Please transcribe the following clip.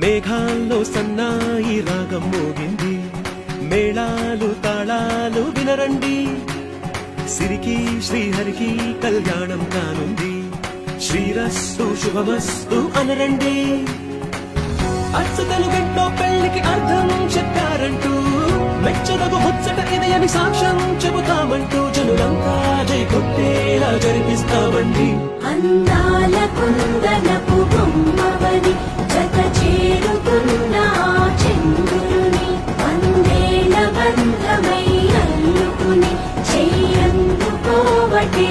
మేఘాల్లో సన్నాయి రాగం మోగింది. మేళాలు తాళాలు వినరండి. సిరికి శ్రీహరికి కళ్యాణం కానుంది. శ్రీరస్సు శుభమస్తు అనరండి. అచ్చతలు గంటో పెళ్ళికి అర్థం చెప్పారంటూ. మెచ్చదగు ముచ్చట ఇదయని సాక్ష్యం చెబుతామంటూ జనులంతా చెయ్యందుకోవటే